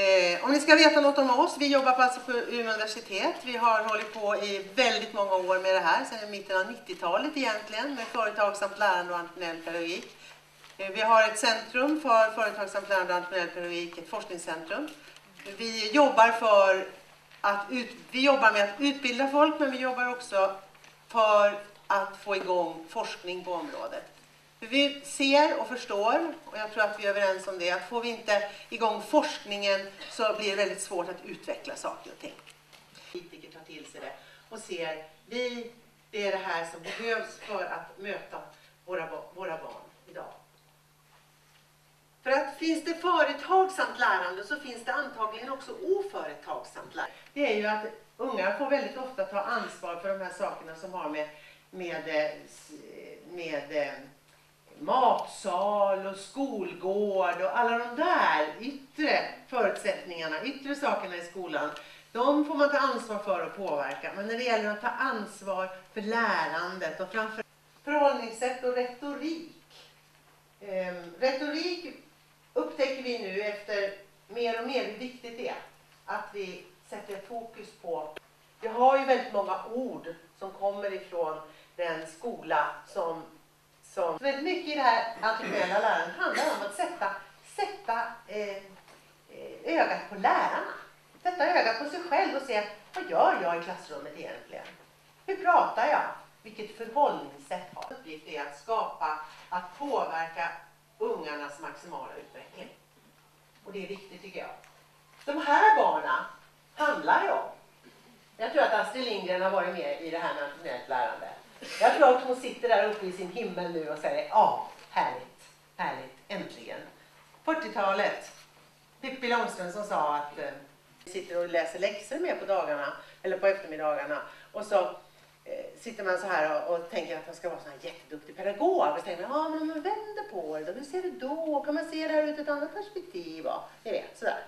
Eh, om ni ska veta något om oss, vi jobbar på, alltså på Umeå universitet. Vi har hållit på i väldigt många år med det här, sedan mitten av 90-talet egentligen, med företagsamt lärande och entreprenöriell pedagogik. Eh, vi har ett centrum för företagsamt lärande och entreprenöriell pedagogik, ett forskningscentrum. Vi jobbar, för att ut, vi jobbar med att utbilda folk, men vi jobbar också för att få igång forskning på området. Vi ser och förstår, och jag tror att vi är överens om det, att får vi inte igång forskningen så blir det väldigt svårt att utveckla saker och ting. Politiker tar till sig det och ser, vi, det är det här som behövs för att möta våra, våra barn idag. För att finns det företagsamt lärande så finns det antagligen också oföretagsamt lärande. Det är ju att unga får väldigt ofta ta ansvar för de här sakerna som har med, med, eh, med, med matsal och skolgård och alla de där yttre förutsättningarna, yttre sakerna i skolan. De får man ta ansvar för och påverka. Men när det gäller att ta ansvar för lärandet och framför förhållningssätt och retorik. Ehm, retorik upptäcker vi nu efter mer och mer hur viktigt det är att vi sätter fokus på. Vi har ju väldigt många ord som kommer ifrån den skola som som väldigt mycket i det här entreprenöriella lärandet handlar om att sätta, sätta eh, eh, ögat på lärarna. Sätta ögat på sig själv och se vad gör jag i klassrummet egentligen? Hur pratar jag? Vilket förhållningssätt har jag? Uppgift är att skapa, att påverka ungarnas maximala utveckling. Och det är viktigt tycker jag. De här barnen handlar ju om. Jag tror att Astrid Lindgren har varit med i det här med entreprenöriellt lärande. Jag tror att hon sitter där uppe i sin himmel nu och säger ja, härligt, härligt, äntligen. 40-talet, Pippi Långstrump som sa att eh, sitter och läser läxor med på dagarna eller på eftermiddagarna och så eh, sitter man så här och, och, tänker att man ska vara en jätteduktig pedagog. Och så tänker man, ja men om man vänder på det då, hur ser det då? Kan man se det här ur ett annat perspektiv? Ja, ni vet, sådär.